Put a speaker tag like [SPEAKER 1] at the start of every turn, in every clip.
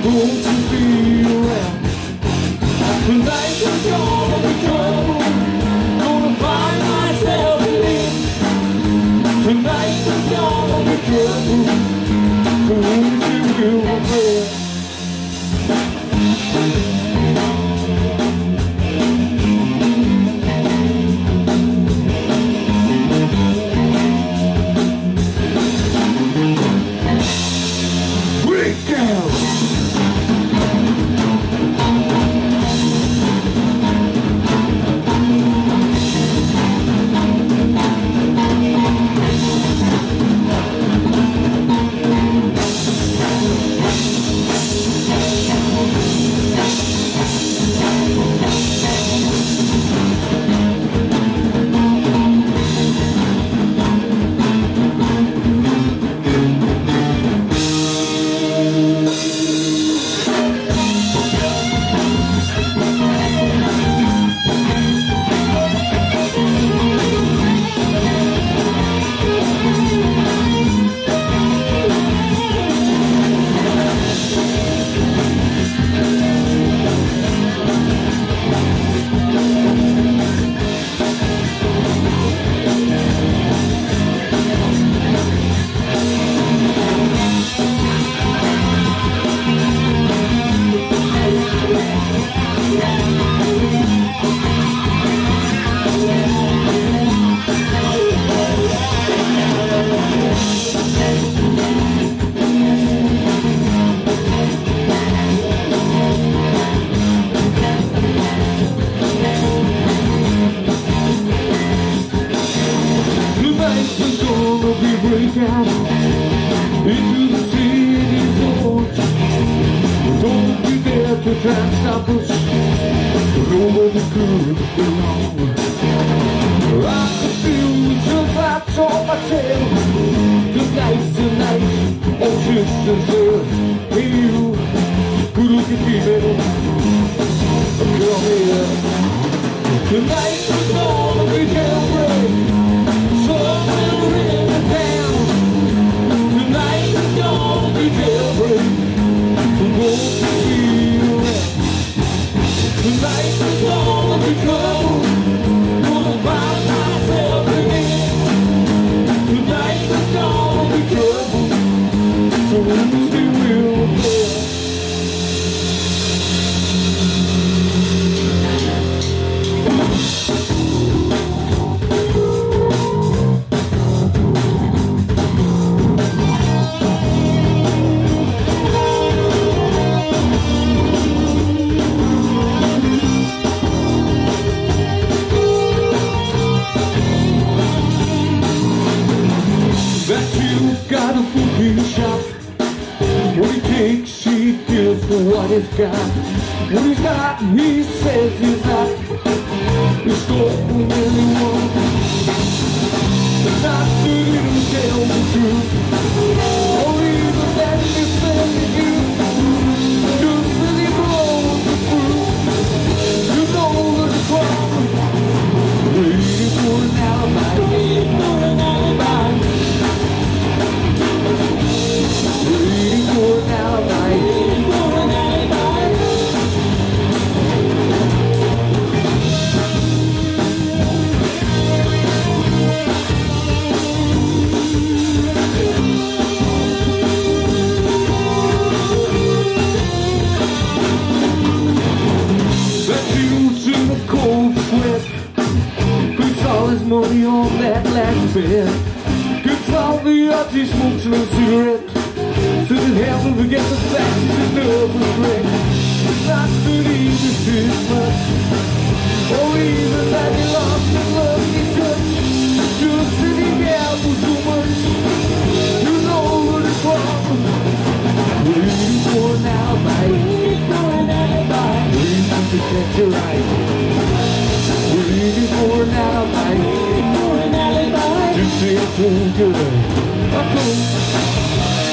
[SPEAKER 1] Gonna be around. when I'm gonna be trouble, gonna find myself in it. when I'm gonna be trouble, won't you will the odds he smokes no cigarette. So that half of forget the fact he's in love with Rick Not believe this is much. Or even that he lost his he touch. Just sitting out for so much. You know what it's from Waiting for an alibi. Waiting to catch your eye Waiting for an alibi feeling good. I'm cool.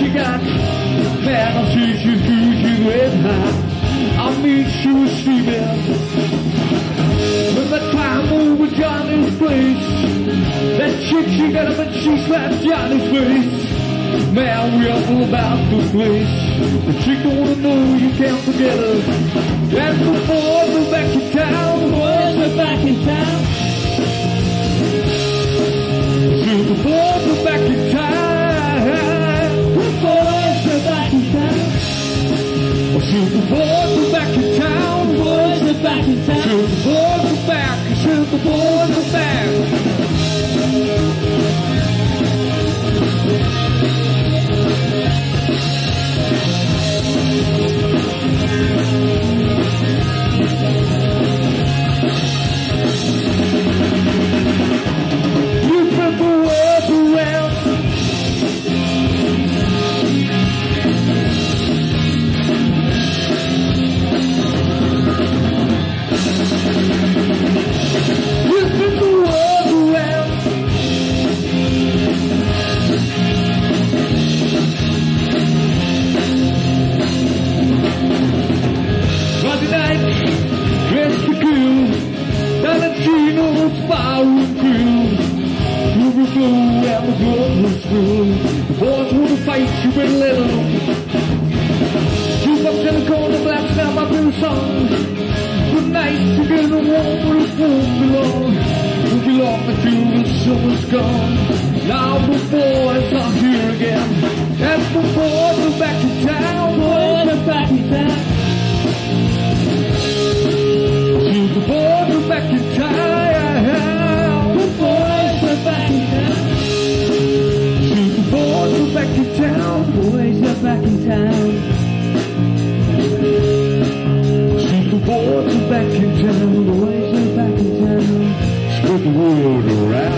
[SPEAKER 1] she got Man, I see she's cruising with her I'll meet you was sleeping When the time over Johnny's place That chick, she got him and she slapped Johnny's face. Man, we are all about the place But she wanna know you can't forget her. And before we're back in town. Boys, we're back in town. Before we're back in town. To the back in town, boys, go back to town. To the boys go back, to the boys go back. Summer's gone. Now the boys are here again. And the boys are back in town.
[SPEAKER 2] Boys are back in town.
[SPEAKER 1] See the boys are back in town.
[SPEAKER 2] The boys are back in town.
[SPEAKER 1] See the boys are back in town.
[SPEAKER 2] Boys are back in town.
[SPEAKER 1] See the boys are back in town.
[SPEAKER 2] Boys are back in town.
[SPEAKER 1] Spread the word around.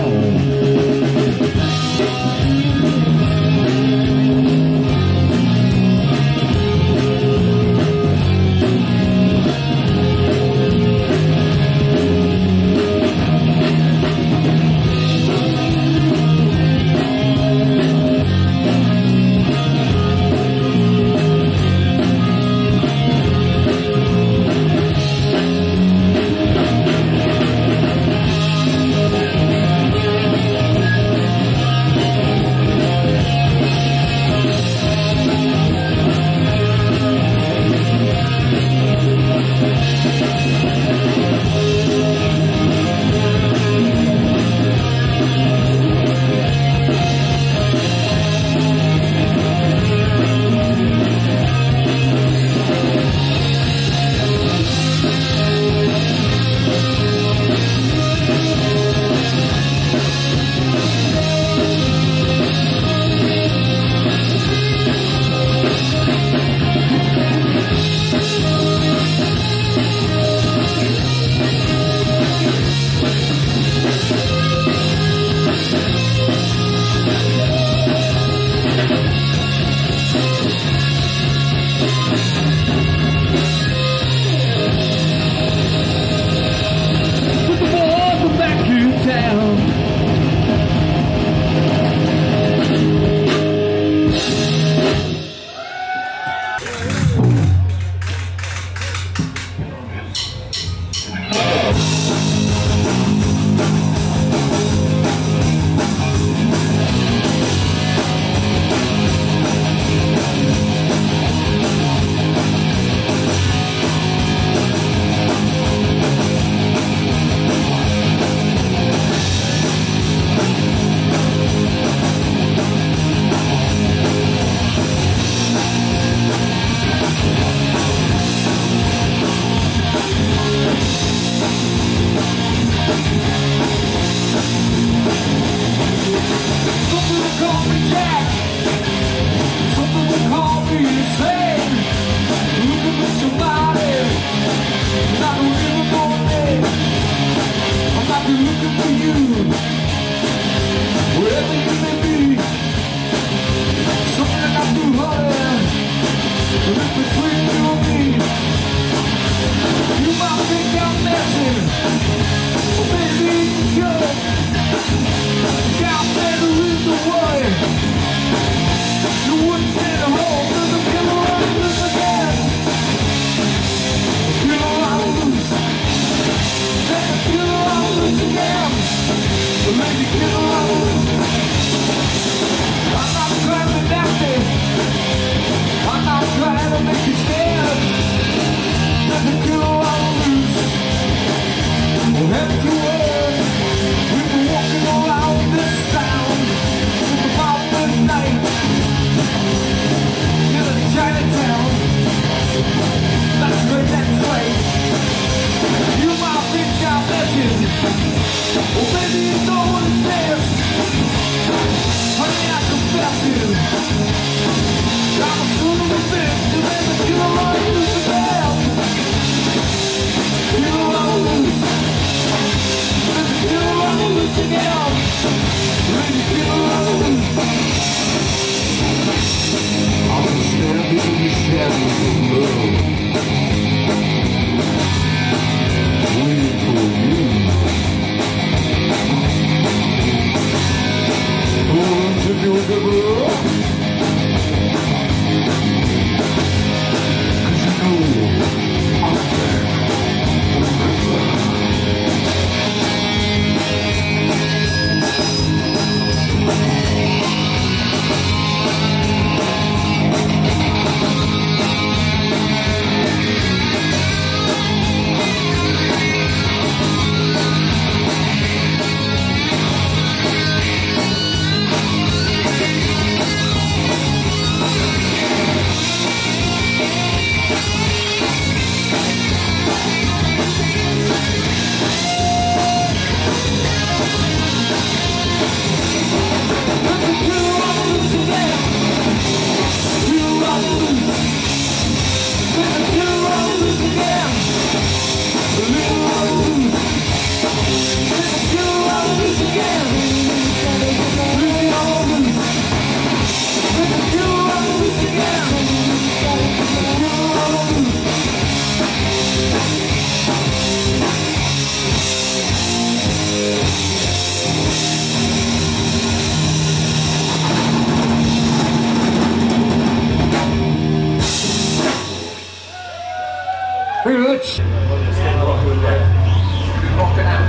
[SPEAKER 1] I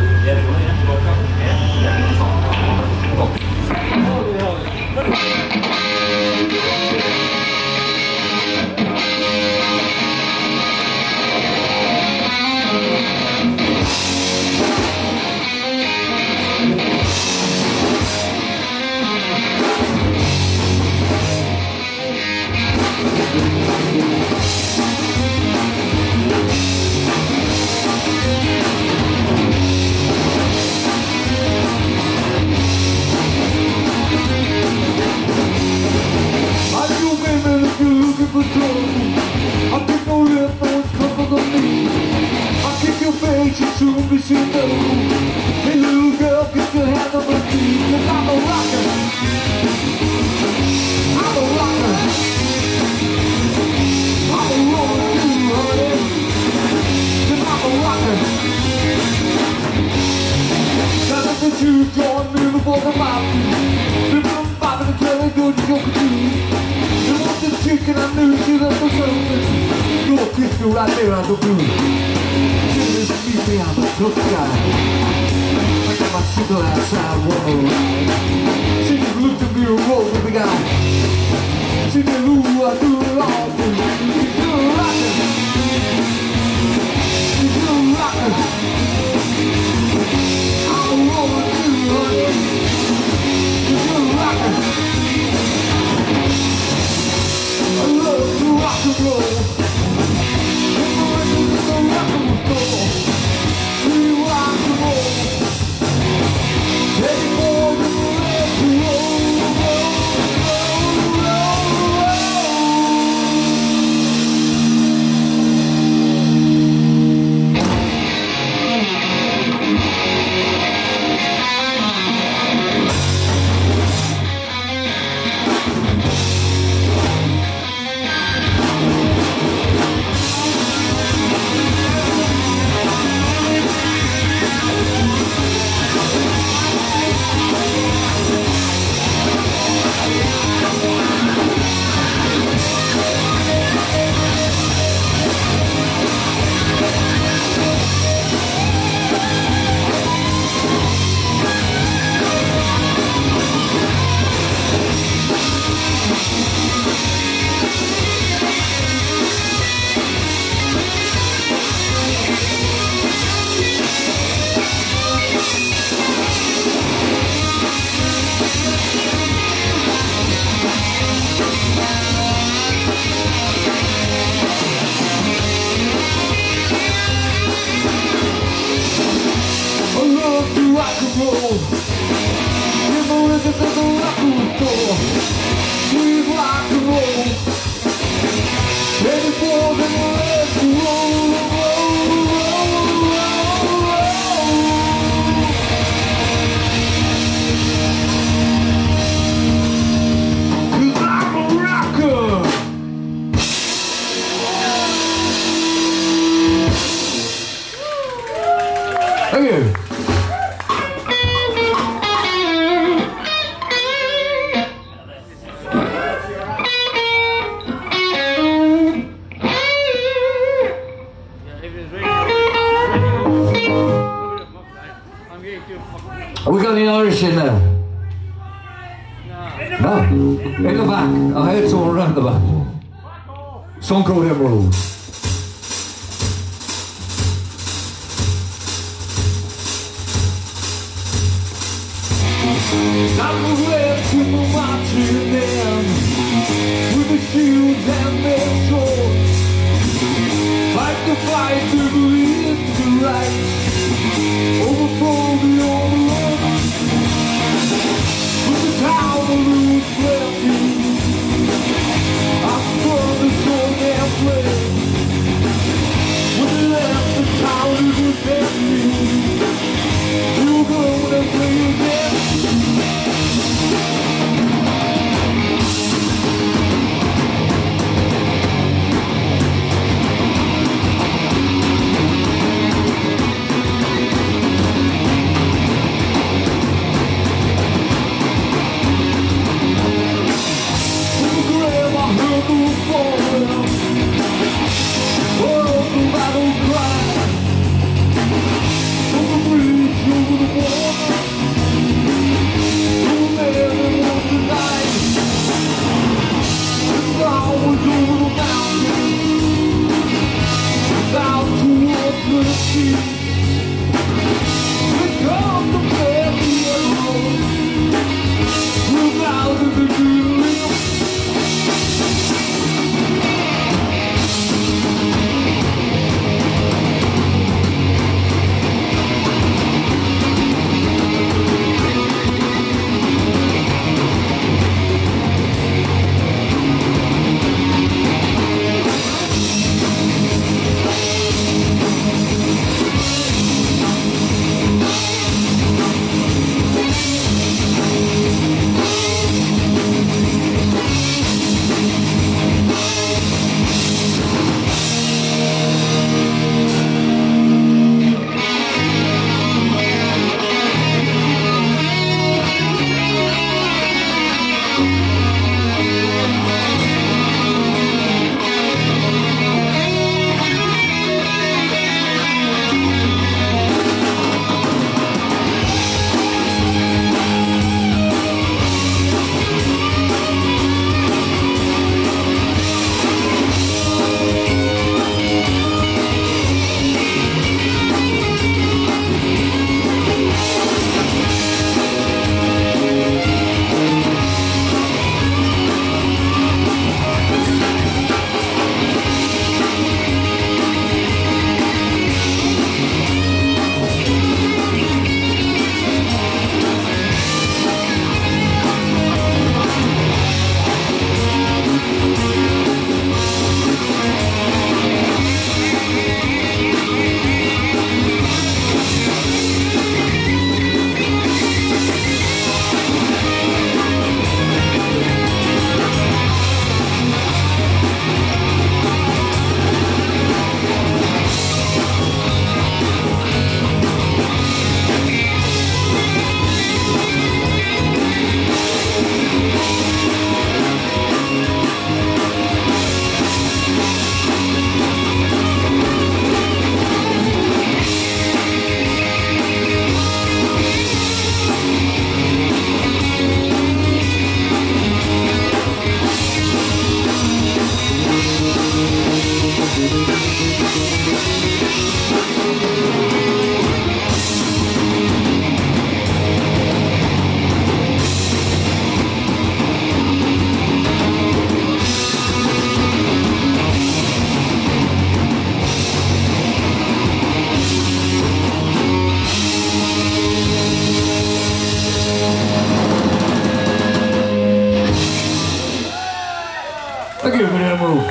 [SPEAKER 1] be seen no. Hey little girl, hand on my feet. Cause I'm a rocker. I'm a rocker. A too. Cause I'm a rocker. Now look at you, join before the mountain. Living on five and tell me go to your canoe. You want this chicken, I knew she loved the something. You're a kiss me right there on the blue. Just meet me, I'm a tough guy. I got my single outside, whoa. She just looked at me and rolled with the guy. She said, ooh, I do it all for you. She's still rocking. She's still rocking. Coming up, I'm the red people marching in With the and Fight the fight to believe the right